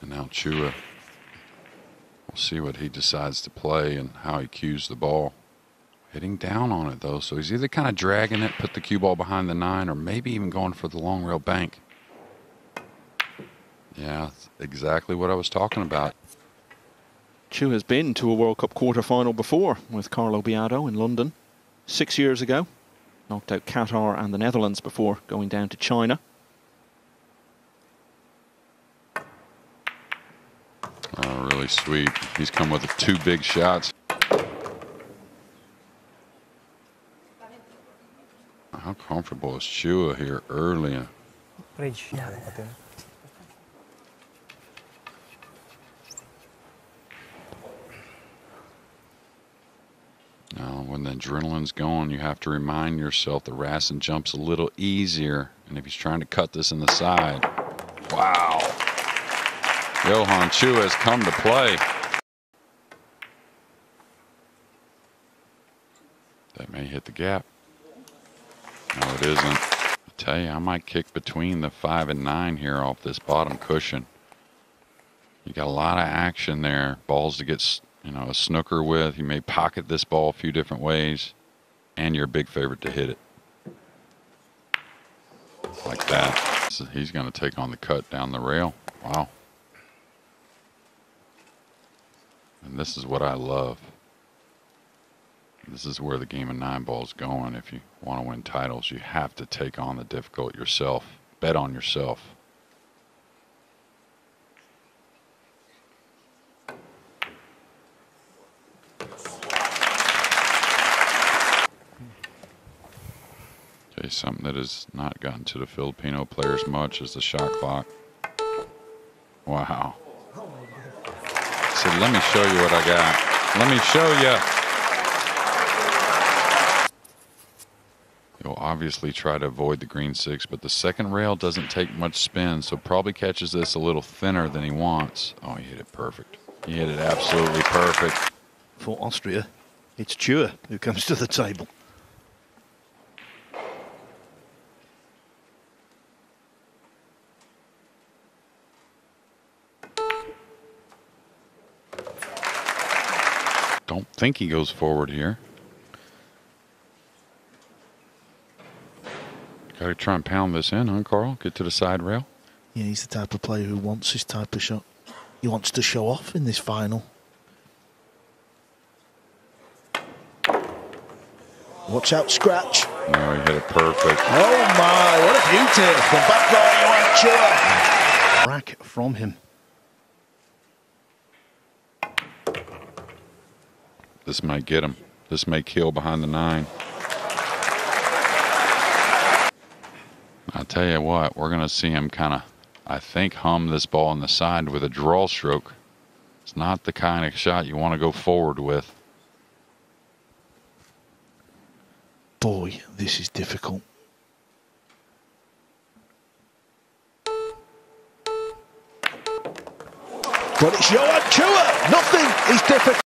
And now Chua. We'll see what he decides to play and how he cues the ball. Hitting down on it though, so he's either kind of dragging it, put the cue ball behind the nine, or maybe even going for the long rail bank. Yeah, exactly what I was talking about. Chua has been to a World Cup quarter-final before with Carlo Biado in London six years ago. Knocked out Qatar and the Netherlands before going down to China. Oh, really sweet. He's come with two big shots. How comfortable is Chua here early? Now, when the adrenaline's going, you have to remind yourself the Rasson jumps a little easier. And if he's trying to cut this in the side, wow. Johann Chua has come to play. That may hit the gap. No, it isn't. I tell you, I might kick between the five and nine here off this bottom cushion. You got a lot of action there. Balls to get you know, a snooker with. You may pocket this ball a few different ways, and you're a big favorite to hit it. Like that. So he's going to take on the cut down the rail. Wow. And this is what I love. This is where the game of nine ball is going. If you want to win titles, you have to take on the difficult yourself. Bet on yourself. Okay, something that has not gotten to the Filipino players much is the shot clock. Wow. So let me show you what I got. Let me show you. You'll obviously try to avoid the green six, but the second rail doesn't take much spin, so probably catches this a little thinner than he wants. Oh, he hit it perfect. He hit it absolutely perfect. For Austria, it's Chua who comes to the table. Don't think he goes forward here. Got to try and pound this in, huh, Carl? Get to the side rail. Yeah, he's the type of player who wants this type of shot. He wants to show off in this final. Watch out, scratch. No, he hit it perfect. Oh my, what a beauty from back by Johann Chua. Rack from him. This might get him. This may kill behind the nine. I'll tell you what, we're going to see him kind of, I think, hum this ball on the side with a draw stroke. It's not the kind of shot you want to go forward with. Boy, this is difficult. But it's Johann Chua. Nothing is difficult.